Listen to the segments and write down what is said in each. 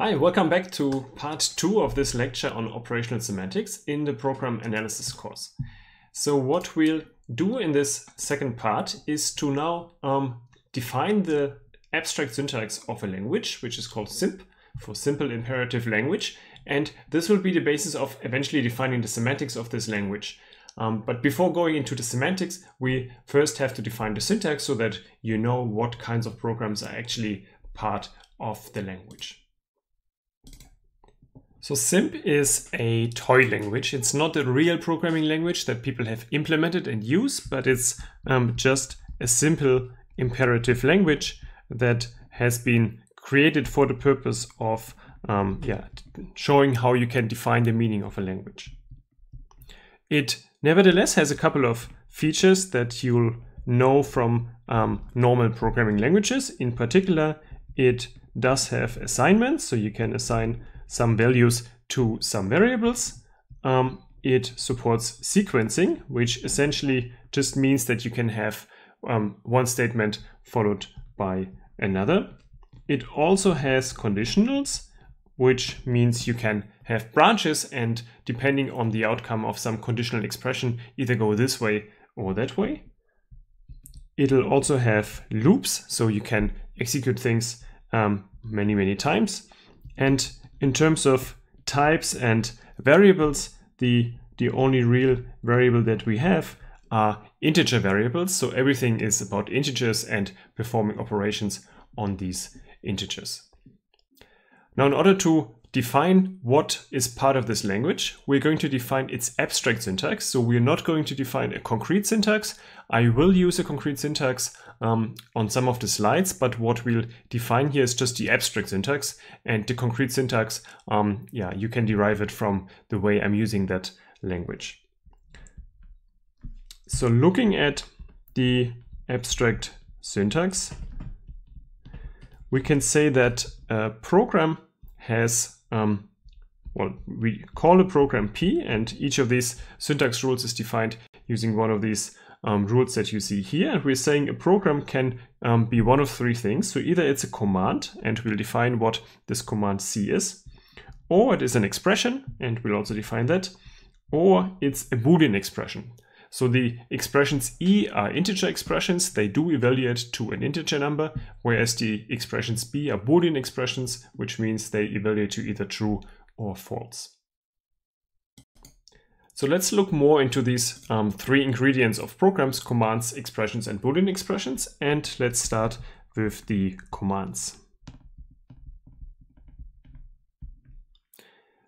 Hi, welcome back to part two of this lecture on operational semantics in the program analysis course. So what we'll do in this second part is to now um, define the abstract syntax of a language, which is called SIMP for simple imperative language. And this will be the basis of eventually defining the semantics of this language. Um, but before going into the semantics, we first have to define the syntax so that you know what kinds of programs are actually part of the language. So SIMP is a toy language. It's not a real programming language that people have implemented and use, but it's um, just a simple imperative language that has been created for the purpose of um, yeah, showing how you can define the meaning of a language. It nevertheless has a couple of features that you'll know from um, normal programming languages. In particular, it does have assignments, so you can assign some values to some variables. Um, it supports sequencing, which essentially just means that you can have um, one statement followed by another. It also has conditionals, which means you can have branches and depending on the outcome of some conditional expression, either go this way or that way. It'll also have loops, so you can execute things um, many, many times. And in terms of types and variables, the, the only real variable that we have are integer variables. So everything is about integers and performing operations on these integers. Now, in order to define what is part of this language, we're going to define its abstract syntax. So we're not going to define a concrete syntax. I will use a concrete syntax um, on some of the slides, but what we'll define here is just the abstract syntax and the concrete syntax, um, yeah, you can derive it from the way I'm using that language. So looking at the abstract syntax, we can say that a program has um, well, we call a program P and each of these syntax rules is defined using one of these um, rules that you see here. And we're saying a program can um, be one of three things. So either it's a command and we'll define what this command C is, or it is an expression and we'll also define that, or it's a Boolean expression. So the expressions E are integer expressions. They do evaluate to an integer number, whereas the expressions B are Boolean expressions, which means they evaluate to either true or false. So let's look more into these um, three ingredients of programs, commands, expressions, and Boolean expressions. And let's start with the commands.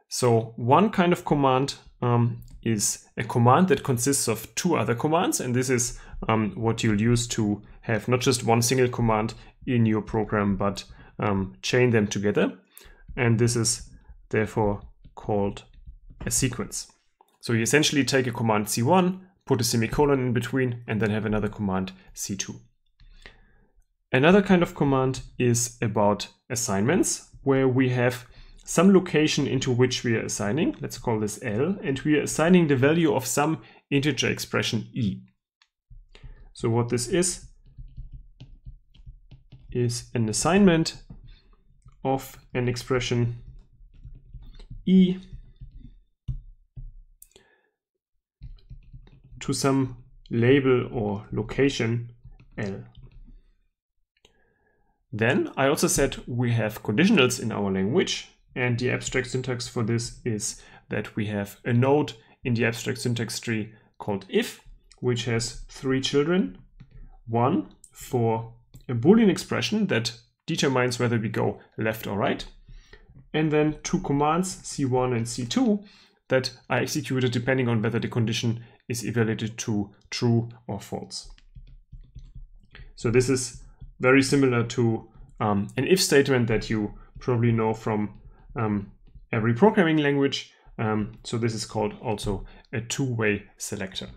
So one kind of command um, is a command that consists of two other commands. And this is um, what you'll use to have not just one single command in your program, but um, chain them together. And this is therefore called a sequence. So you essentially take a command C1, put a semicolon in between, and then have another command C2. Another kind of command is about assignments, where we have some location into which we are assigning, let's call this L, and we are assigning the value of some integer expression E. So what this is, is an assignment of an expression E to some label or location L. Then I also said we have conditionals in our language and the abstract syntax for this is that we have a node in the abstract syntax tree called if, which has three children. One for a Boolean expression that determines whether we go left or right. And then two commands, C1 and C2, that are executed depending on whether the condition is evaluated to true or false. So this is very similar to um, an if statement that you probably know from um, every programming language. Um, so this is called also a two-way selector.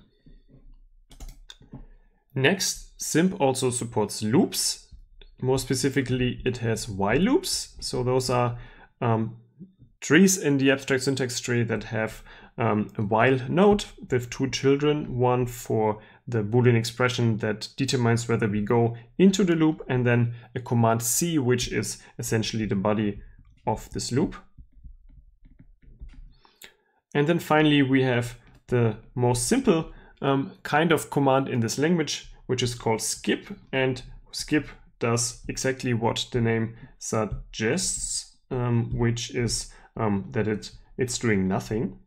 Next, SIMP also supports loops. More specifically, it has while loops. So those are um, trees in the abstract syntax tree that have um, a while node with two children, one for the Boolean expression that determines whether we go into the loop, and then a command C, which is essentially the body of this loop. And then finally, we have the most simple um, kind of command in this language, which is called skip. And skip does exactly what the name suggests, um, which is um, that it, it's doing nothing.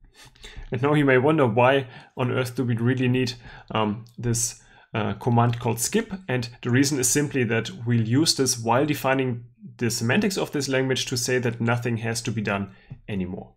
And now you may wonder why on earth do we really need um, this uh, command called skip. And the reason is simply that we'll use this while defining the semantics of this language to say that nothing has to be done anymore.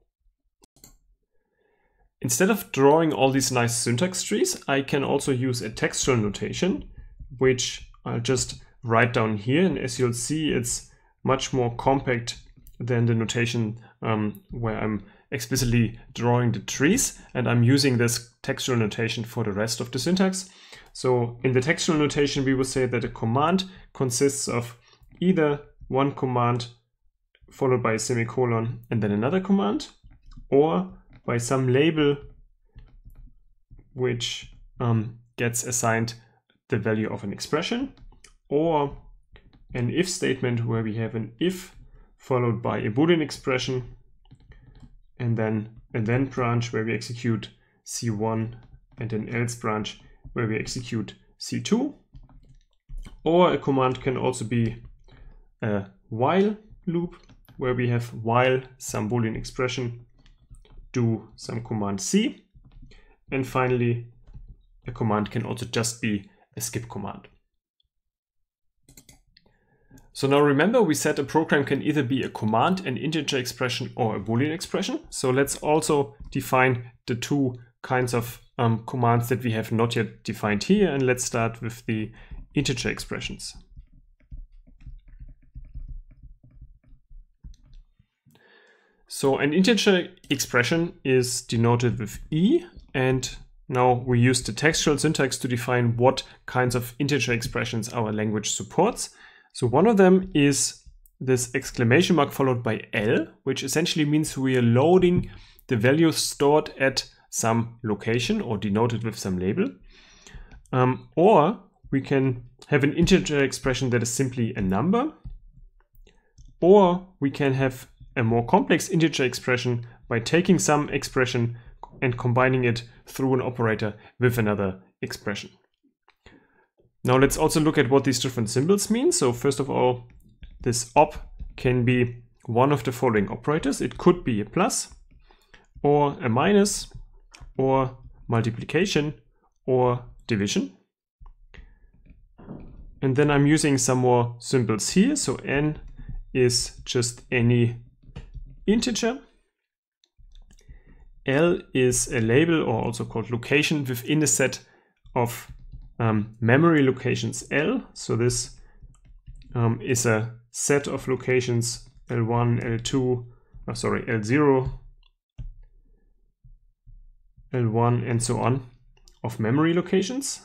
Instead of drawing all these nice syntax trees, I can also use a textual notation, which I'll just write down here. And as you'll see, it's much more compact than the notation um, where I'm explicitly drawing the trees. And I'm using this textual notation for the rest of the syntax. So in the textual notation, we will say that a command consists of either one command followed by a semicolon and then another command, or by some label which um, gets assigned the value of an expression, or an if statement where we have an if followed by a boolean expression, and then a then branch where we execute C1 and an else branch where we execute C2. Or a command can also be a while loop where we have while some boolean expression do some command C. And finally, a command can also just be a skip command. So now remember we said a program can either be a command, an integer expression or a boolean expression. So let's also define the two kinds of um, commands that we have not yet defined here. And let's start with the integer expressions. So an integer expression is denoted with e and now we use the textual syntax to define what kinds of integer expressions our language supports. So one of them is this exclamation mark followed by L, which essentially means we are loading the value stored at some location or denoted with some label. Um, or we can have an integer expression that is simply a number. Or we can have a more complex integer expression by taking some expression and combining it through an operator with another expression. Now let's also look at what these different symbols mean. So first of all, this op can be one of the following operators. It could be a plus or a minus or multiplication or division. And then I'm using some more symbols here. So n is just any integer. L is a label or also called location within a set of um, memory locations L. So this um, is a set of locations L1, L2, oh, sorry, L0, L1 and so on of memory locations.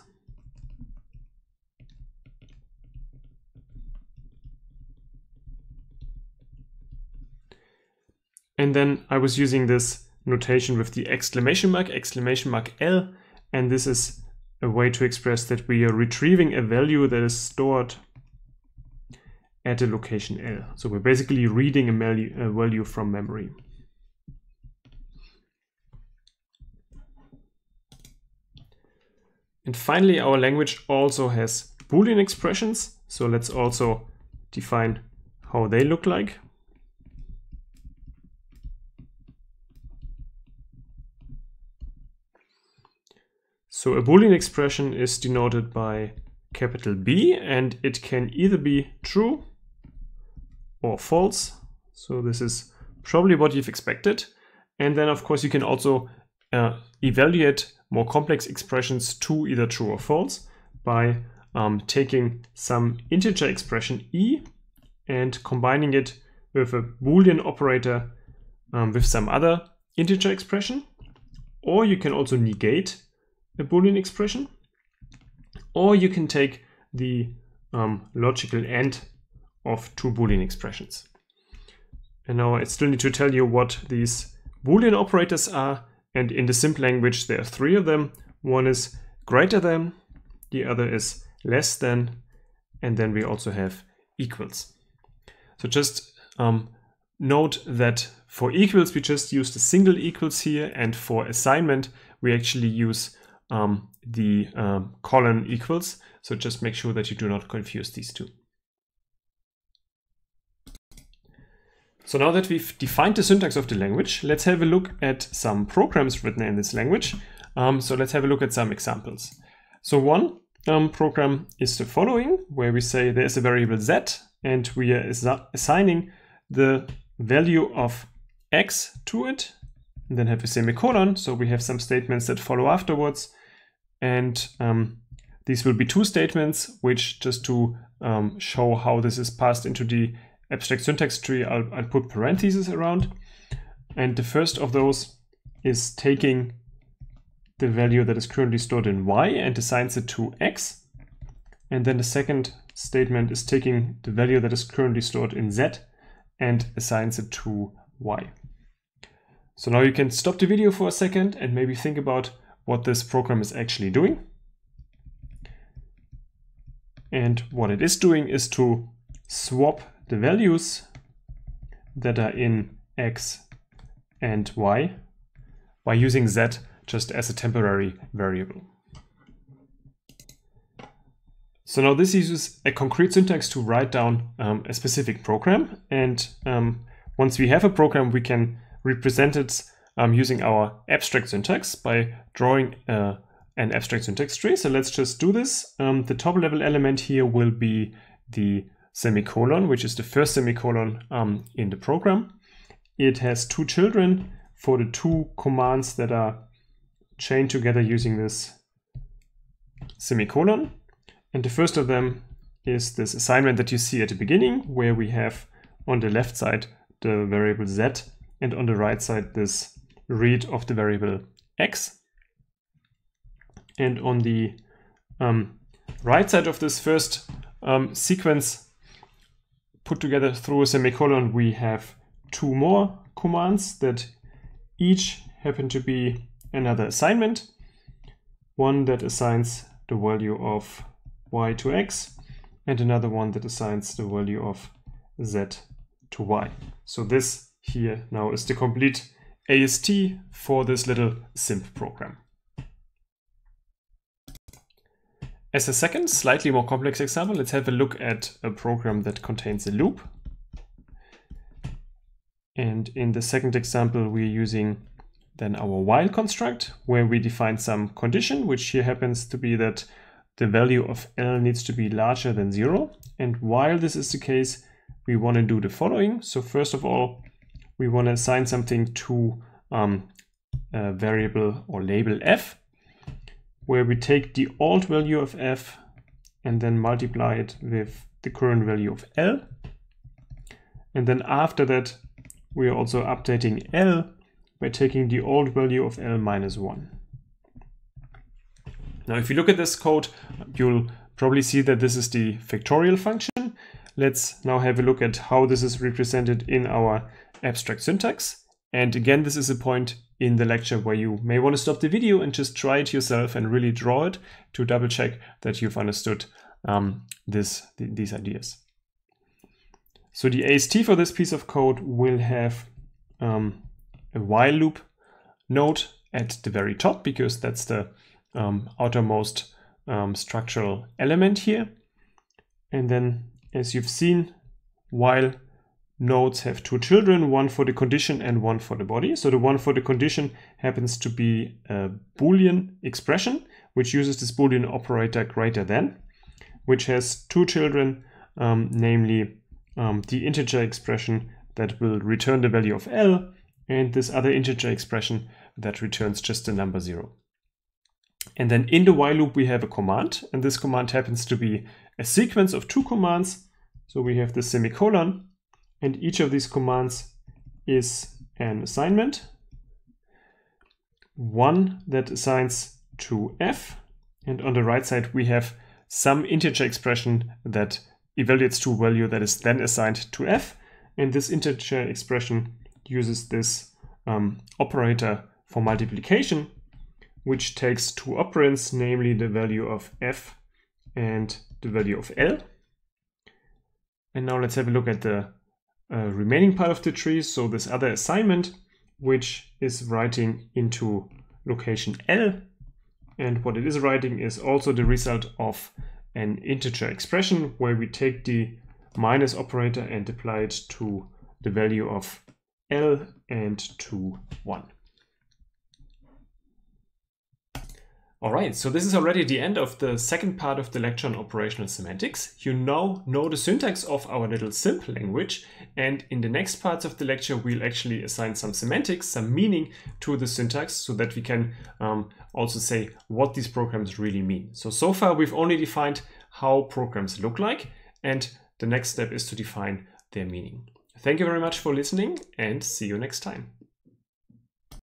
And then I was using this notation with the exclamation mark, exclamation mark L, and this is a way to express that we are retrieving a value that is stored at a location L. So we're basically reading a value, a value from memory. And finally, our language also has Boolean expressions. So let's also define how they look like. So a Boolean expression is denoted by capital B and it can either be true or false. So this is probably what you've expected. And then of course you can also uh, evaluate more complex expressions to either true or false by um, taking some integer expression e and combining it with a boolean operator um, with some other integer expression. Or you can also negate a Boolean expression, or you can take the um, logical AND of two Boolean expressions. And now I still need to tell you what these Boolean operators are. And in the simple language, there are three of them. One is greater than, the other is less than, and then we also have equals. So just um, note that for equals, we just use the single equals here, and for assignment, we actually use um, the um, colon equals. So just make sure that you do not confuse these two. So now that we've defined the syntax of the language, let's have a look at some programs written in this language. Um, so let's have a look at some examples. So one um, program is the following, where we say there's a variable z and we are assigning the value of x to it, and then have a semicolon. So we have some statements that follow afterwards. And um, these will be two statements, which just to um, show how this is passed into the abstract syntax tree, I'll, I'll put parentheses around. And the first of those is taking the value that is currently stored in y and assigns it to x. And then the second statement is taking the value that is currently stored in z and assigns it to y. So now you can stop the video for a second and maybe think about what this program is actually doing. And what it is doing is to swap the values that are in x and y by using z just as a temporary variable. So now this uses a concrete syntax to write down um, a specific program. And um, once we have a program, we can represent it um, using our abstract syntax by drawing uh, an abstract syntax tree. So let's just do this. Um, the top level element here will be the semicolon, which is the first semicolon um, in the program. It has two children for the two commands that are chained together using this semicolon. And the first of them is this assignment that you see at the beginning, where we have on the left side the variable z and on the right side this read of the variable x. And on the um, right side of this first um, sequence put together through a semicolon, we have two more commands that each happen to be another assignment. One that assigns the value of y to x and another one that assigns the value of z to y. So this here now is the complete AST for this little SIMP program. As a second, slightly more complex example, let's have a look at a program that contains a loop. And in the second example, we're using then our while construct, where we define some condition, which here happens to be that the value of L needs to be larger than zero. And while this is the case, we want to do the following. So first of all, we want to assign something to um, a variable or label f, where we take the old value of f and then multiply it with the current value of L. And then after that, we are also updating L by taking the old value of L minus 1. Now, if you look at this code, you'll probably see that this is the factorial function. Let's now have a look at how this is represented in our abstract syntax. And again, this is a point in the lecture where you may want to stop the video and just try it yourself and really draw it to double check that you've understood um, this, th these ideas. So the AST for this piece of code will have um, a while loop node at the very top because that's the um, outermost um, structural element here. And then as you've seen, while nodes have two children, one for the condition and one for the body. So the one for the condition happens to be a Boolean expression, which uses this Boolean operator greater than, which has two children, um, namely um, the integer expression that will return the value of L and this other integer expression that returns just the number zero. And then in the while loop, we have a command, and this command happens to be a sequence of two commands. So we have the semicolon, and each of these commands is an assignment. One that assigns to f, and on the right side, we have some integer expression that evaluates to a value that is then assigned to f. And this integer expression uses this um, operator for multiplication, which takes two operands, namely the value of f and the value of L. And now let's have a look at the uh, remaining part of the tree, so this other assignment, which is writing into location L. And what it is writing is also the result of an integer expression where we take the minus operator and apply it to the value of L and to 1. All right, so this is already the end of the second part of the lecture on operational semantics. You now know the syntax of our little simple language, and in the next parts of the lecture, we'll actually assign some semantics, some meaning to the syntax so that we can um, also say what these programs really mean. So, so far we've only defined how programs look like, and the next step is to define their meaning. Thank you very much for listening and see you next time.